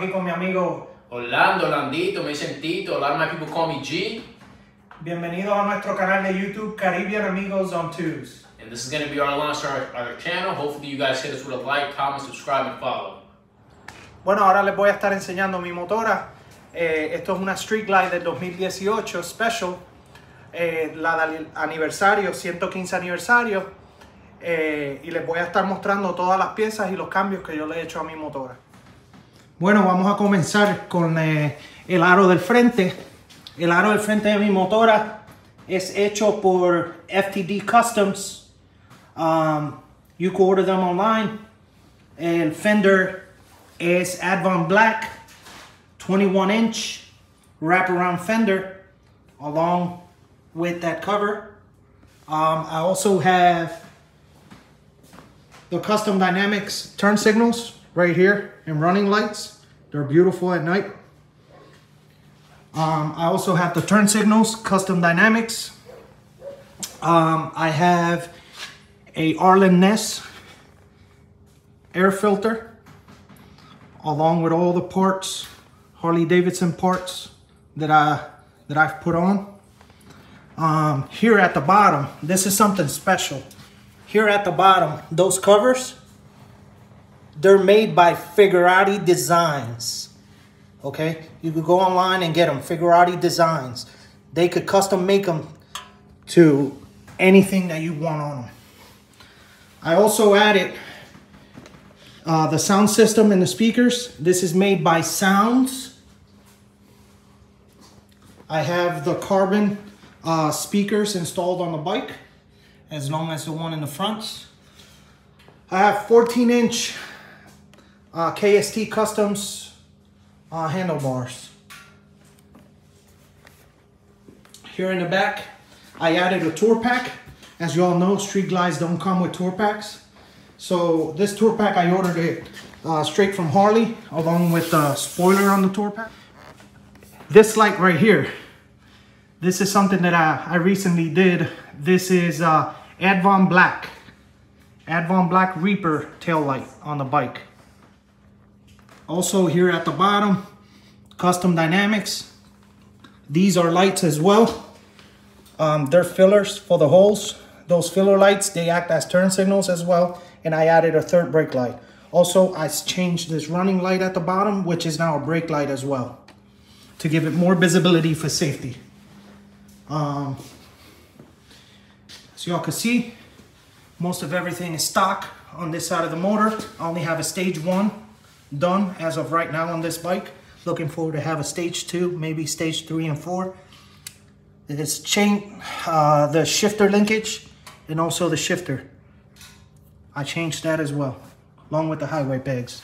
aquí con mi amigo. Orlando, Orlandito, me dicen Tito. A lot of my people call me G. Bienvenidos a nuestro canal de YouTube Caribbean Amigos on Twos. And this is going to be our launch our, our channel. Hopefully you guys hit us with a like, comment, subscribe, and follow. Bueno, ahora les voy a estar enseñando mi motora. Eh, esto es una Street Glide del 2018 Special. eh, la del aniversario, 115 aniversario. eh, y les voy a estar mostrando todas las piezas y los cambios que yo le he hecho a mi motora. Bueno, vamos a comenzar con eh, el aro del frente. El aro del frente de mi motora es hecho por FTD Customs. Um, you can order them online. El fender es Advan Black, 21 inch wraparound fender, along with that cover. Um, I also have the Custom Dynamics turn signals right here and running lights. They're beautiful at night. Um, I also have the turn signals, Custom Dynamics. Um, I have a Arlen Ness air filter along with all the parts, Harley Davidson parts that I that I've put on. Um, here at the bottom, this is something special. Here at the bottom, those covers, they're made by Figurati Designs. Okay, you could go online and get them. Figurati Designs. They could custom make them to anything that you want on them. I also added uh, the sound system and the speakers. This is made by Sounds. I have the carbon uh, speakers installed on the bike, as long as the one in the front. I have 14 inch uh, KST Customs uh, handlebars. Here in the back, I added a tour pack. As you all know, Street Glides don't come with tour packs. So this tour pack, I ordered it uh, straight from Harley, along with the spoiler on the tour pack. This light right here, this is something that I, I recently did. This is uh, Advan Black, Advan Black Reaper tail light on the bike. Also here at the bottom, Custom Dynamics. These are lights as well. Um, they're fillers for the holes. Those filler lights, they act as turn signals as well. And I added a third brake light. Also, I changed this running light at the bottom, which is now a brake light as well. To give it more visibility for safety. Um, as y'all can see, most of everything is stock on this side of the motor. I only have a stage one done as of right now on this bike. Looking forward to have a stage two, maybe stage three and four. This chain, uh, the shifter linkage, and also the shifter. I changed that as well, along with the highway pegs.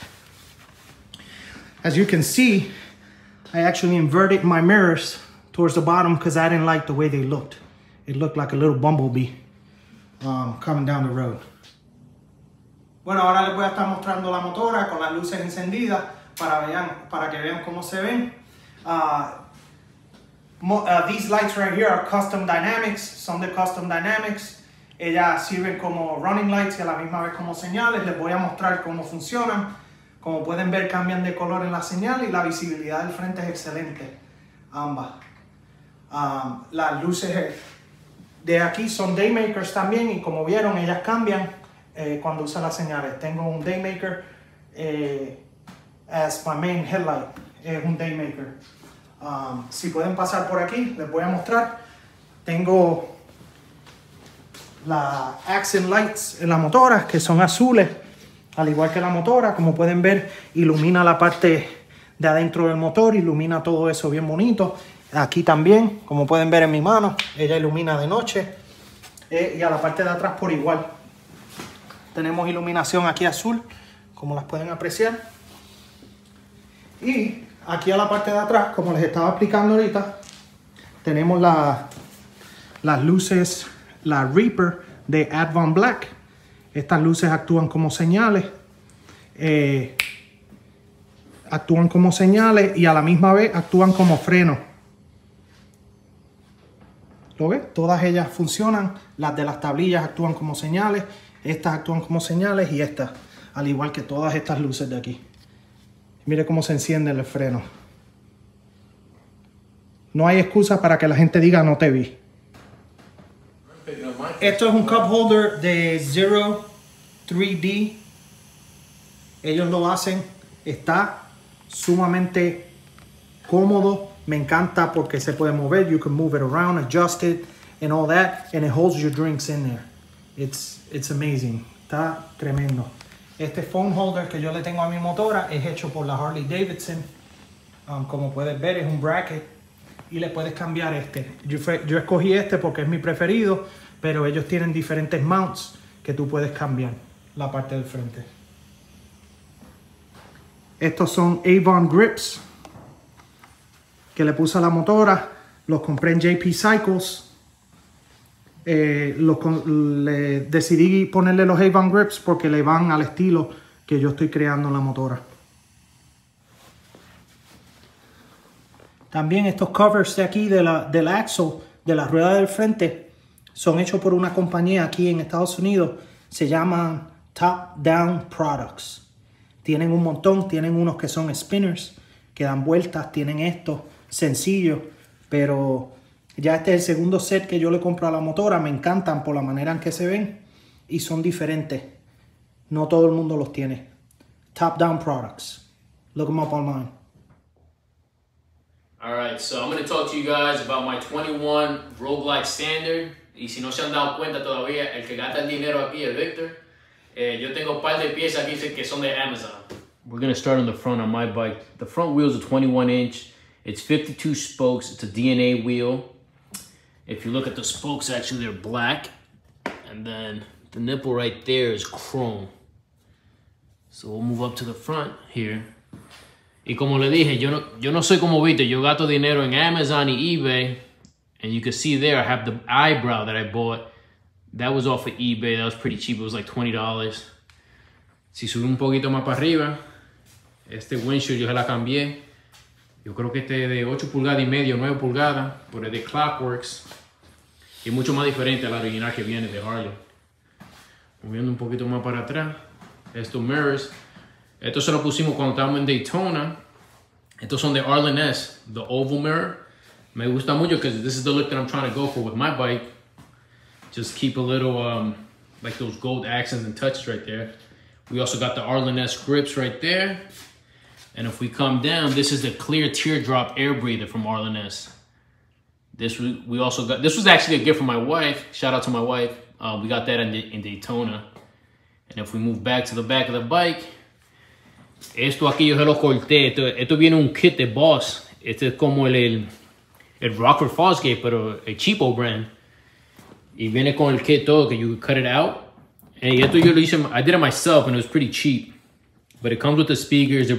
As you can see, I actually inverted my mirrors towards the bottom because I didn't like the way they looked. It looked like a little bumblebee um, coming down the road. Bueno, ahora les voy a estar mostrando la motora con las luces encendidas para, vean, para que vean cómo se ven. Uh, uh, these lights right here are custom dynamics, son de custom dynamics. Ellas sirven como running lights y a la misma vez como señales. Les voy a mostrar cómo funcionan. Como pueden ver, cambian de color en la señal y la visibilidad del frente es excelente. Ambas. Um, las luces de aquí son daymakers también y como vieron, ellas cambian eh, cuando usan las señales. Tengo un daymaker eh, as my main headlight. Es un daymaker. Um, si pueden pasar por aquí, les voy a mostrar. Tengo la accent lights en la motora, que son azules, al igual que la motora. Como pueden ver, ilumina la parte de adentro del motor, ilumina todo eso bien bonito. Aquí también, como pueden ver en mi mano, ella ilumina de noche. Eh, y a la parte de atrás por igual. Tenemos iluminación aquí azul, como las pueden apreciar. Y aquí a la parte de atrás, como les estaba explicando ahorita, tenemos la, las luces, la Reaper de Advan Black. Estas luces actúan como señales. eh, actúan como señales y a la misma vez actúan como freno. ¿Lo ves? Todas ellas funcionan. Las de las tablillas actúan como señales. Estas actúan como señales y estas. Al igual que todas estas luces de aquí. Mire cómo se enciende el freno. No hay excusa para que la gente diga no te vi. Esto es un cup holder de Zero 3D. Ellos lo hacen. Está sumamente cómodo. Me encanta porque se puede mover. You can move it around, adjust it, and all that. And it holds your drinks in there. It's, it's amazing. Está tremendo. Este phone holder que yo le tengo a mi motora es hecho por la Harley Davidson. Um, como puedes ver, es un bracket y le puedes cambiar este. Yo, yo escogí este porque es mi preferido, pero ellos tienen diferentes mounts que tú puedes cambiar la parte del frente. Estos son Avon Grips que le puse a la motora. Los compré en JP Cycles. Eh, los, le decidí ponerle los Avon Grips porque le van al estilo que yo estoy creando en la motora. También estos covers de aquí de la, del axle, de la rueda del frente, son hechos por una compañía aquí en Estados Unidos. Se llaman Top Down Products. Tienen un montón, tienen unos que son spinners, que dan vueltas, tienen estos sencillos, pero ya este es el segundo set que yo le compro a la motora. Me encantan por la manera en que se ven y son diferentes. No todo el mundo los tiene. Top Down Products. Look them up online. Alright, so I'm going to talk to you guys about my 21 roguelike standard. Y si no se han dado cuenta todavía, el que gasta el dinero aquí es Victor. Eh, yo tengo un par de piezas aquí que son de Amazon. We're going to start on the front on my bike. The front wheel is a 21 inch. It's 52 spokes. It's a DNA wheel. If you look at the spokes, actually they're black. And then the nipple right there is chrome. So we'll move up to the front here. Y como le dije, yo no, yo no soy como Vito. Yo gasto dinero en Amazon y eBay. And you can see there, I have the eyebrow that I bought. That was off of eBay. That was pretty cheap. It was like $20. Si sube un poquito más para arriba, este windshield yo se la cambié. Yo creo que este es de 8 pulgadas y medio, 9 pulgadas, por el de Clockworks. Y mucho más diferente a la original que viene de Harley. Moviendo un poquito más para atrás. Estos mirrors. Estos se los pusimos cuando estábamos en Daytona. Estos son de Arlen S, the oval mirror. Me gusta mucho because this is the look that I'm trying to go for with my bike. Just keep a little, um, like those gold accents and touches right there. We also got the Arlen S grips right there. And if we come down, this is the clear teardrop air breather from Arlen Ness. This we also got. This was actually a gift from my wife. Shout out to my wife. Uh, we got that in, in Daytona. And if we move back to the back of the bike, esto aquí yo lo corté. Esto, esto viene un kit de Boss. Este es como el, el, el Rockford Fosgate, pero el cheapo brand. Y viene con el kit todo que you cut it out. And esto yo lo hice, I did it myself and it was pretty cheap. But it comes with the speakers.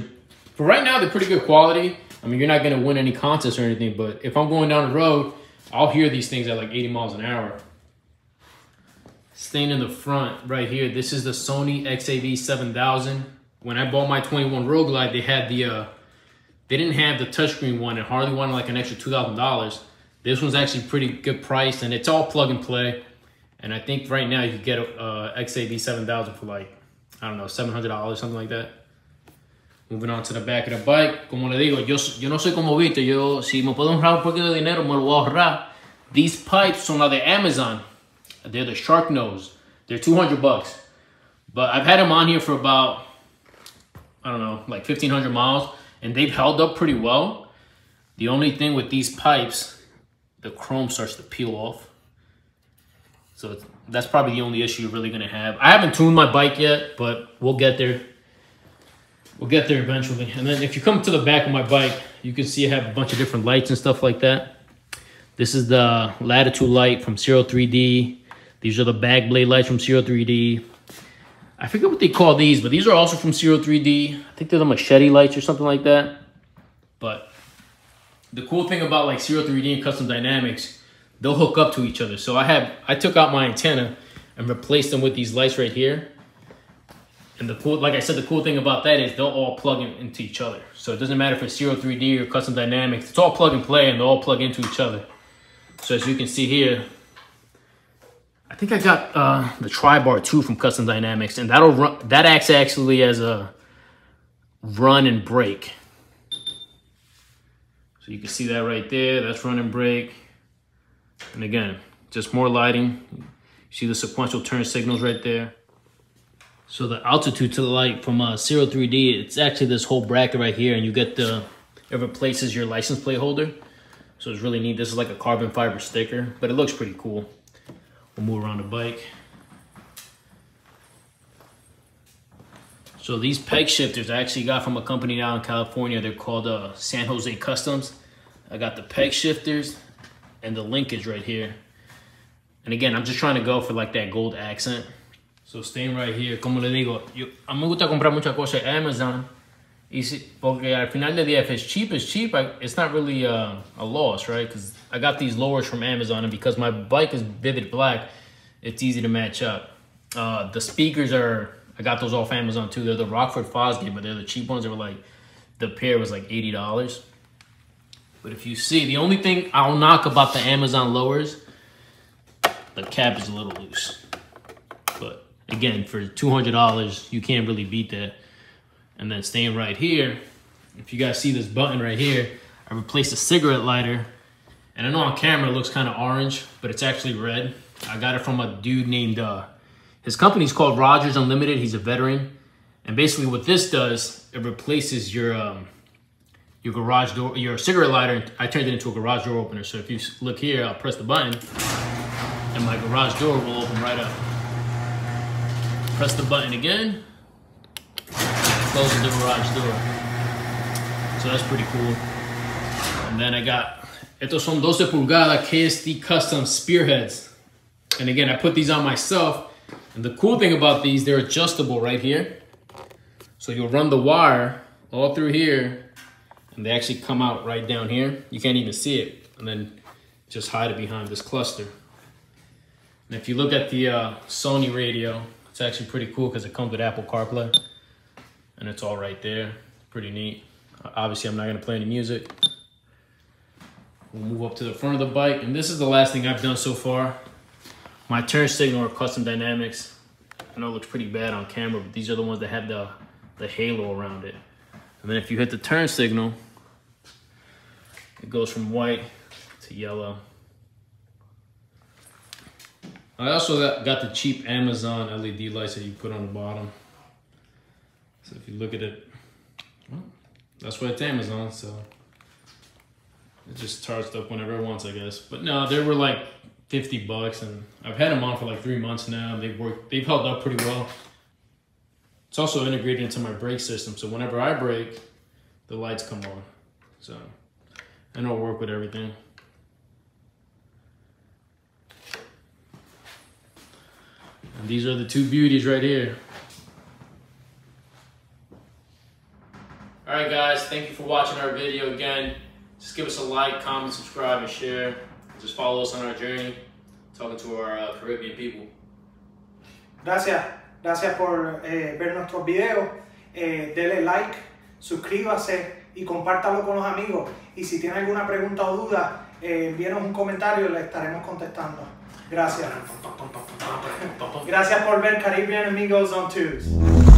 For right now, they're pretty good quality. I mean, you're not going to win any contests or anything, but if I'm going down the road, I'll hear these things at like 80 miles an hour. Staying in the front right here, this is the Sony XAV 7000. When I bought my 21 Road Glide, they had the, uh, they didn't have the touchscreen one and Harley wanted like an extra $2,000. This one's actually pretty good price and it's all plug and play. And I think right now you get a uh, XAV 7000 for like, I don't know, $700, something like that. Moving on to the back of the bike. Como le digo, yo, yo no soy como Vito. Yo, si me puedo ahorrar un poquito de dinero, me lo voy a ahorrar. These pipes son la de Amazon. They're the shark nose. They're 200 bucks. But I've had them on here for about, I don't know, like 1,500 miles. And they've held up pretty well. The only thing with these pipes, the chrome starts to peel off. So that's probably the only issue you're really going to have. I haven't tuned my bike yet, but we'll get there. We'll get there eventually. And then if you come to the back of my bike, you can see I have a bunch of different lights and stuff like that. This is the Latitude light from Zero 3D. These are the bag blade lights from Zero 3D. I forget what they call these, but these are also from Zero 3D. I think they're the machete lights or something like that. But the cool thing about like Zero 3D and Custom Dynamics, they'll hook up to each other. So I have, I took out my antenna and replaced them with these lights right here. And the cool, like I said, the cool thing about that is they'll all plug in, into each other. So it doesn't matter if it's Zero 3D or Custom Dynamics. It's all plug and play and they all plug into each other. So as you can see here, I think I got uh, the Tri-Bar 2 from Custom Dynamics. And that'll run, that acts actually as a run and brake. So you can see that right there. That's run and brake. And again, just more lighting. You see the sequential turn signals right there. So the altitude to the light from uh, 03D, it's actually this whole bracket right here, and you get the, it replaces your license plate holder. So it's really neat. This is like a carbon fiber sticker, but it looks pretty cool. We'll move around the bike. So these peg shifters I actually got from a company down in California. They're called uh, San Jose Customs. I got the peg shifters and the linkage right here. And again, I'm just trying to go for like that gold accent. So staying right here, como le digo, yo, a mí me gusta comprar muchas cosas en Amazon. Y si, porque al final del día, if it's cheap, it's cheap. I, it's not really uh, a loss, right? Because I got these lowers from Amazon, and because my bike is vivid black, it's easy to match up. Uh, the speakers are, I got those off Amazon too. They're the Rockford Fosgate, but they're the cheap ones. They were like, the pair was like $80. But if you see, the only thing I'll knock about the Amazon lowers, the cap is a little loose. Again, for $200, you can't really beat that. And then staying right here, if you guys see this button right here, I replaced a cigarette lighter. And I know on camera it looks kind of orange, but it's actually red. I got it from a dude named, uh, his company's called Rogers Unlimited. He's a veteran. And basically what this does, it replaces your um, your garage door, your cigarette lighter. I turned it into a garage door opener. So if you look here, I'll press the button and my garage door will open right up. Press the button again, closes the garage door. So that's pretty cool. And then I got, estos son 12 pulgada KST custom spearheads. And again, I put these on myself. And the cool thing about these, they're adjustable right here. So you'll run the wire all through here and they actually come out right down here. You can't even see it. And then just hide it behind this cluster. And if you look at the uh, Sony radio, it's actually pretty cool because it comes with Apple CarPlay. And it's all right there. Pretty neat. Uh, obviously, I'm not going to play any music. We'll move up to the front of the bike. And this is the last thing I've done so far. My turn signal or custom dynamics. I know it looks pretty bad on camera, but these are the ones that have the, the halo around it. And then if you hit the turn signal, it goes from white to yellow. I also got the cheap Amazon LED lights that you put on the bottom. So if you look at it, well, that's why it's Amazon, so it just charged up whenever it wants, I guess. But no, they were like 50 bucks and I've had them on for like three months now. They've worked, they've held up pretty well. It's also integrated into my brake system, so whenever I brake, the lights come on. So know it'll work with everything. And these are the two beauties right here. All right, guys, thank you for watching our video again. Just give us a like, comment, subscribe, and share. Just follow us on our journey, talking to our uh, Caribbean people. Gracias, gracias por eh, ver nuestros videos. Eh, dele like, suscríbase y compártalo con los amigos. Y si tiene alguna pregunta o duda, eh, envíenos un comentario y le estaremos contestando. Gracias. Gracias por ver Caribbean Amigos on Twos.